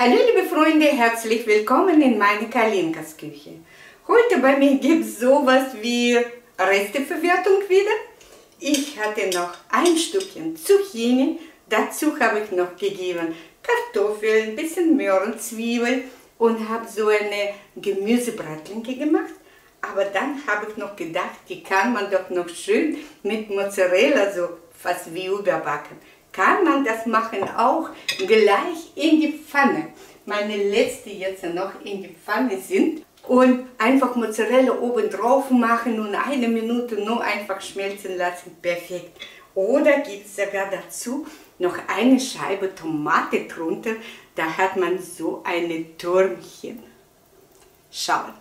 Hallo liebe Freunde, herzlich willkommen in meine Kalinkas Küche. Heute bei mir gibt es sowas wie Resteverwertung wieder. Ich hatte noch ein Stückchen Zucchini, dazu habe ich noch gegeben Kartoffeln, ein bisschen Möhren, Zwiebeln und habe so eine Gemüsebratlinge gemacht. Aber dann habe ich noch gedacht, die kann man doch noch schön mit Mozzarella so fast wie überbacken kann man das machen auch gleich in die Pfanne. Meine letzte jetzt noch in die Pfanne sind und einfach Mozzarella oben drauf machen und eine Minute nur einfach schmelzen lassen. Perfekt. Oder gibt es sogar dazu noch eine Scheibe Tomate drunter. Da hat man so eine Türmchen. Schaut.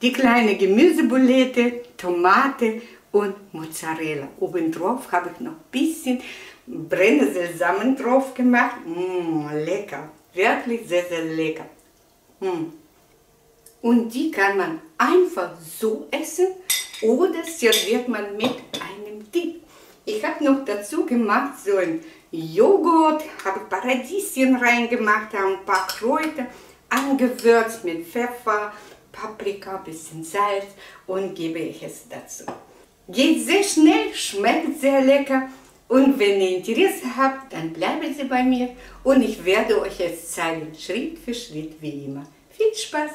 Die kleine Gemüsebulette, Tomate und Mozzarella. Obendrauf habe ich noch ein bisschen Brennnesselsamen drauf gemacht. Mmh, lecker, wirklich sehr, sehr lecker. Mmh. Und die kann man einfach so essen oder serviert man mit einem Dip. Ich habe noch dazu gemacht so ein Joghurt, habe Paradieschen reingemacht, ein paar Kräuter angewürzt mit Pfeffer, Paprika, bisschen Salz und gebe ich es dazu. Geht sehr schnell, schmeckt sehr lecker und wenn ihr Interesse habt, dann bleiben Sie bei mir und ich werde euch es zeigen, Schritt für Schritt wie immer. Viel Spaß!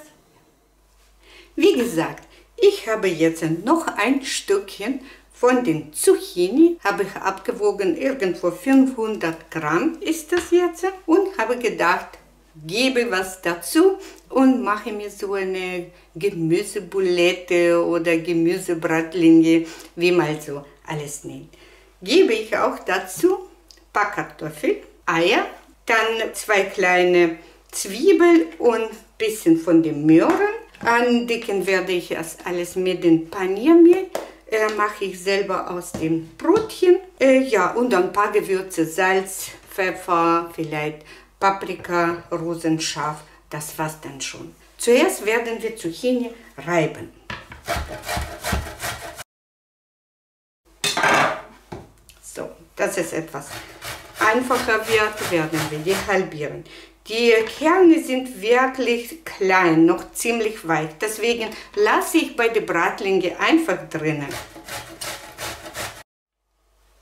Wie gesagt, ich habe jetzt noch ein Stückchen von den Zucchini, habe ich abgewogen, irgendwo 500 Gramm ist das jetzt und habe gedacht, gebe was dazu und mache mir so eine Gemüsebulette oder Gemüsebratlinge, wie man so alles nennt. Gebe ich auch dazu ein paar Kartoffeln, Eier, dann zwei kleine Zwiebeln und ein bisschen von den Möhren. Andicken werde ich das alles mit dem Paniermehl. Äh, mache ich selber aus dem Brotchen. Äh, ja, und ein paar Gewürze, Salz, Pfeffer, vielleicht Paprika, Rosenschaf, das war's dann schon. Zuerst werden wir Zucchini reiben. So, das ist etwas einfacher wird, werden wir die halbieren. Die Kerne sind wirklich klein, noch ziemlich weich. Deswegen lasse ich bei den Bratlinge einfach drinnen.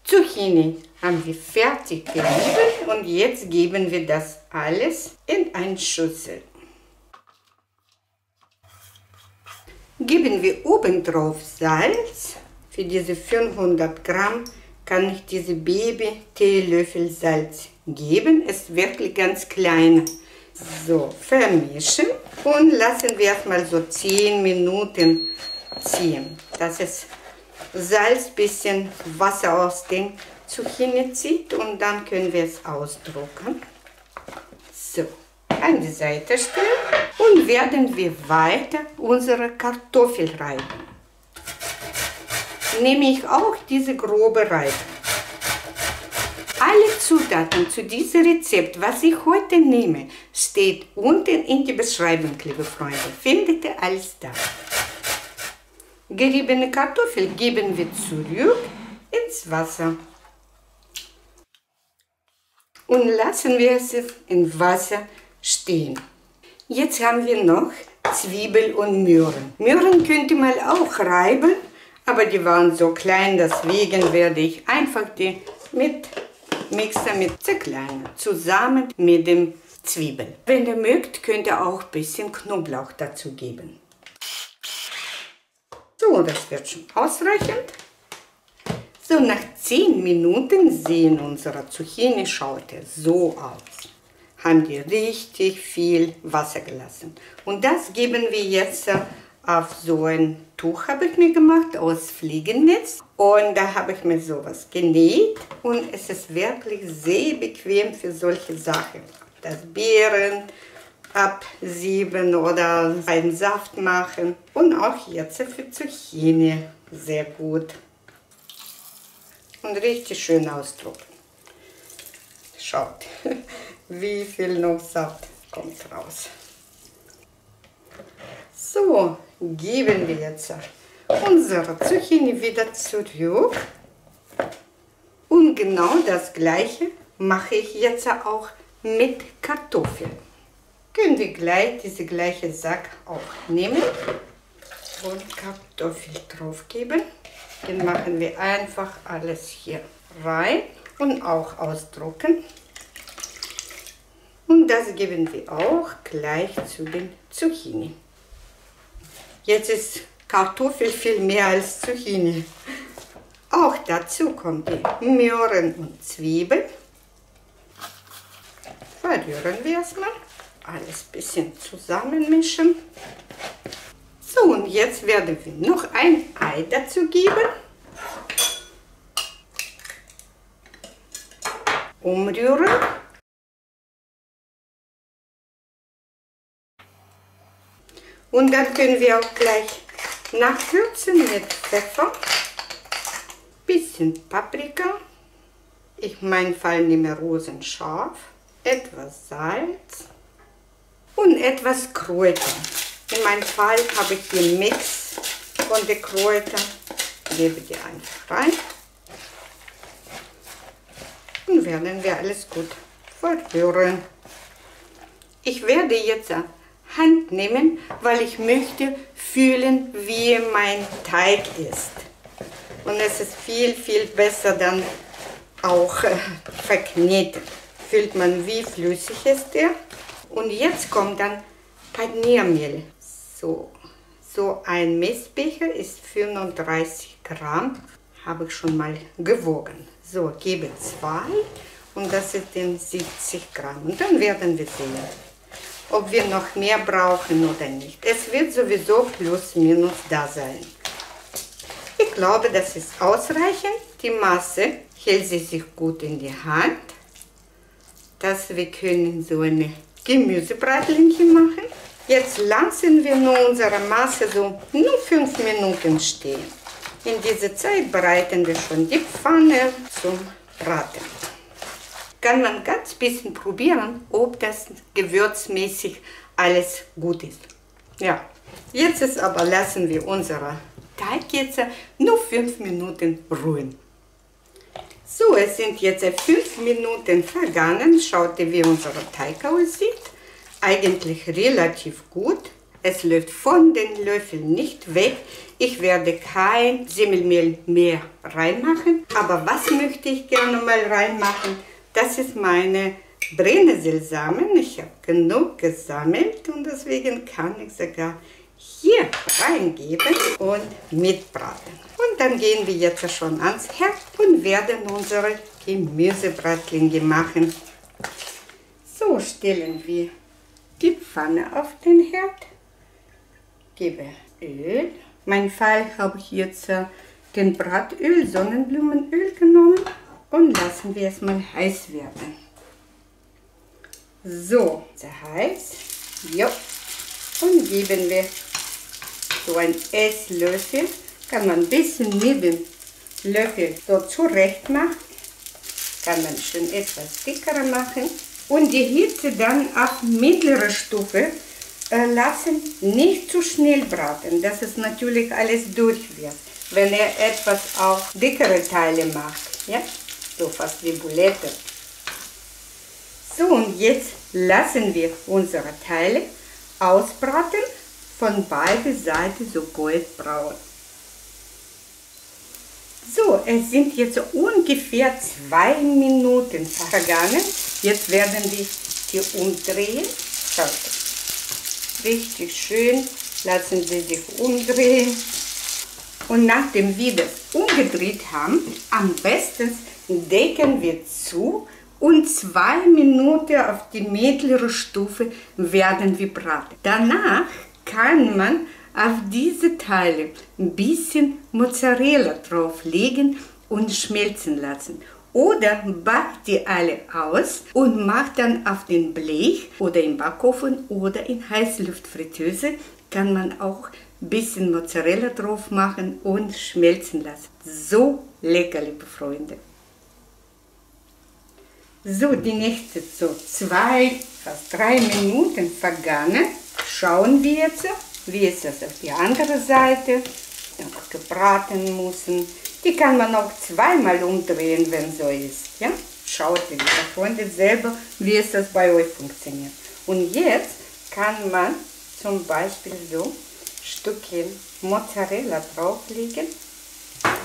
Zucchini haben wir fertig geliefert und jetzt geben wir das alles in eine Schüssel. Geben wir oben drauf Salz. Für diese 500 Gramm kann ich diese Baby Teelöffel Salz geben. Es ist wirklich ganz klein. So, vermischen und lassen wir erstmal so 10 Minuten ziehen. Das ist Salz, bisschen Wasser aus dem Zucchini zieht und dann können wir es ausdrucken. So, an die Seite stellen und werden wir weiter unsere Kartoffel reiben. Nehme ich auch diese grobe Reibe. Alle Zutaten zu diesem Rezept, was ich heute nehme, steht unten in der Beschreibung, liebe Freunde. Findet ihr alles da. Geriebene Kartoffel geben wir zurück ins Wasser und lassen wir es im Wasser stehen. Jetzt haben wir noch Zwiebel und Möhren. Möhren könnte man auch reiben, aber die waren so klein, deswegen werde ich einfach die mit Mixer mit zerkleinern, zusammen mit dem Zwiebel. Wenn ihr mögt, könnt ihr auch ein bisschen Knoblauch dazu geben. So, das wird schon ausreichend. So, nach 10 Minuten sehen unsere Zucchini-Schaute so aus. Haben die richtig viel Wasser gelassen. Und das geben wir jetzt auf so ein Tuch, habe ich mir gemacht, aus Fliegennetz. Und da habe ich mir sowas genäht. Und es ist wirklich sehr bequem für solche Sachen. Das Beeren absieben oder einen Saft machen. Und auch jetzt für Zucchini sehr gut und richtig schön ausdrucken. Schaut, wie viel noch Saft kommt raus. So, geben wir jetzt unsere Zucchini wieder zurück. Und genau das gleiche mache ich jetzt auch mit Kartoffeln. Können wir gleich diese gleiche Sack auch nehmen und Kartoffel drauf geben. Dann machen wir einfach alles hier rein und auch ausdrucken. Und das geben wir auch gleich zu den Zucchini. Jetzt ist Kartoffel viel mehr als Zucchini. Auch dazu kommt die Möhren und Zwiebeln. Verrühren wir erstmal. Alles ein bisschen zusammenmischen. So, und jetzt werden wir noch ein Ei dazu geben. Umrühren. Und dann können wir auch gleich nachwürzen mit Pfeffer, bisschen Paprika, ich meinen Fall nehme rosenscharf, etwas Salz und etwas Kräuter. In meinem Fall habe ich den Mix von den Kräutern, gebe die einfach rein und werden wir alles gut verrühren. Ich werde jetzt Hand nehmen, weil ich möchte fühlen, wie mein Teig ist. Und es ist viel, viel besser dann auch äh, verknetet. Fühlt man, wie flüssig ist der. Und jetzt kommt dann Paniermehl. So, so ein Messbecher ist 35 Gramm, habe ich schon mal gewogen. So, gebe zwei und das ist dann 70 Gramm. Und dann werden wir sehen ob wir noch mehr brauchen oder nicht. Es wird sowieso plus minus da sein. Ich glaube, das ist ausreichend. Die Masse hält sie sich gut in die Hand. Dass wir können so eine Gemüsebratlinchen machen. Jetzt lassen wir nur unsere Masse so nur 5 Minuten stehen. In dieser Zeit bereiten wir schon die Pfanne zum Braten kann man ganz bisschen probieren, ob das gewürzmäßig alles gut ist. Ja, jetzt ist aber lassen wir unsere Teig jetzt nur 5 Minuten ruhen. So, es sind jetzt 5 Minuten vergangen. Schaut, wie unser Teig aussieht. Eigentlich relativ gut. Es läuft von den Löffeln nicht weg. Ich werde kein Semmelmehl mehr reinmachen. Aber was möchte ich gerne mal reinmachen? Das ist meine Brennnesselsamen. Ich habe genug gesammelt und deswegen kann ich sogar hier reingeben und mitbraten. Und dann gehen wir jetzt schon ans Herd und werden unsere Gemüsebratlinge machen. So stellen wir die Pfanne auf den Herd, gebe Öl. In meinem Fall habe ich jetzt äh, den Bratöl, Sonnenblumenöl genommen und lassen wir es mal heiß werden. So, sehr heiß. Jo. Und geben wir so ein Esslöffel, kann man ein bisschen dem Löffel so zurecht machen. Kann man schon etwas dickerer machen. Und die Hitze dann auf mittlere Stufe äh, lassen, nicht zu schnell braten, dass es natürlich alles durch wird, wenn er etwas auch dickere Teile macht. Ja? so fast wie Bulette. So, und jetzt lassen wir unsere Teile ausbraten, von beiden Seiten so goldbraun. So, es sind jetzt ungefähr zwei Minuten vergangen. Jetzt werden wir die umdrehen. Schaut, richtig schön. Lassen Sie sich umdrehen. Und nachdem wir das umgedreht haben, am besten decken wir zu und zwei Minuten auf die mittlere Stufe werden wir braten. Danach kann man auf diese Teile ein bisschen Mozzarella drauflegen und schmelzen lassen. Oder backt die alle aus und macht dann auf den Blech oder im Backofen oder in Heißluftfritteuse kann man auch ein bisschen Mozzarella drauf machen und schmelzen lassen. So lecker, liebe Freunde. So, die nächste so zwei, fast drei Minuten vergangen. Schauen wir jetzt, wie ist das auf die andere Seite. Noch gebraten müssen. Die kann man auch zweimal umdrehen, wenn so ist. Ja? schaut, liebe Freunde, selber, wie es das bei euch funktioniert. Und jetzt kann man zum Beispiel so Stückchen Mozzarella drauflegen,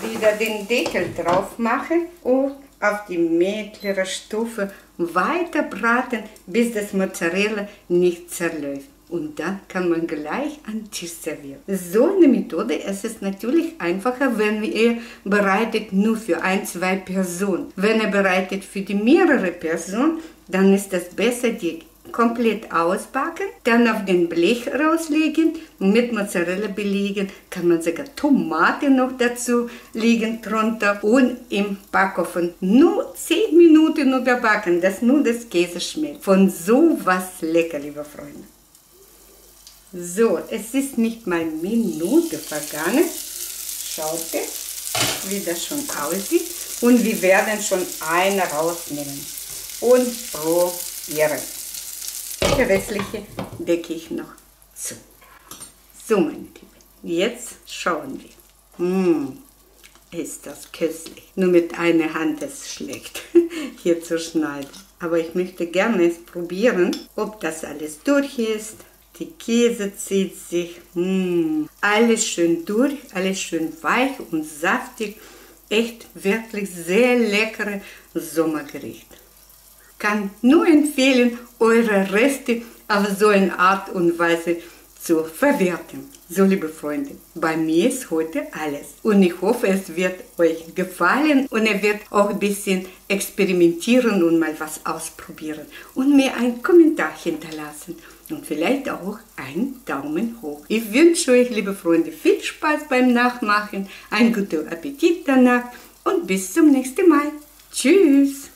wieder den Deckel drauf machen und auf die mittlere Stufe weiter braten, bis das Mozzarella nicht zerläuft. Und dann kann man gleich an den Tisch servieren. So eine Methode es ist natürlich einfacher, wenn ihr bereitet nur für ein, zwei Personen. Wenn ihr bereitet für die mehrere Personen, dann ist es besser, die komplett ausbacken, dann auf den Blech rauslegen, mit Mozzarella belegen, kann man sogar Tomate noch dazu legen drunter und im Backofen nur 10 Minuten überbacken, dass nur das Käse schmeckt. Von so was lecker, liebe Freunde. So, es ist nicht mal Minute vergangen. Schaut, wie das schon aussieht. Und wir werden schon eine rausnehmen und probieren. Die restliche decke ich noch zu. So, meine Lieben, jetzt schauen wir. Mmh, ist das köstlich. Nur mit einer Hand ist schlecht, hier zu schneiden. Aber ich möchte gerne es probieren, ob das alles durch ist. Die Käse zieht sich. Mmh, alles schön durch, alles schön weich und saftig. Echt wirklich sehr leckere Sommergericht kann nur empfehlen, eure Reste auf so eine Art und Weise zu verwerten. So, liebe Freunde, bei mir ist heute alles. Und ich hoffe, es wird euch gefallen und ihr werdet auch ein bisschen experimentieren und mal was ausprobieren. Und mir einen Kommentar hinterlassen. Und vielleicht auch einen Daumen hoch. Ich wünsche euch, liebe Freunde, viel Spaß beim Nachmachen, einen guten Appetit danach und bis zum nächsten Mal. Tschüss!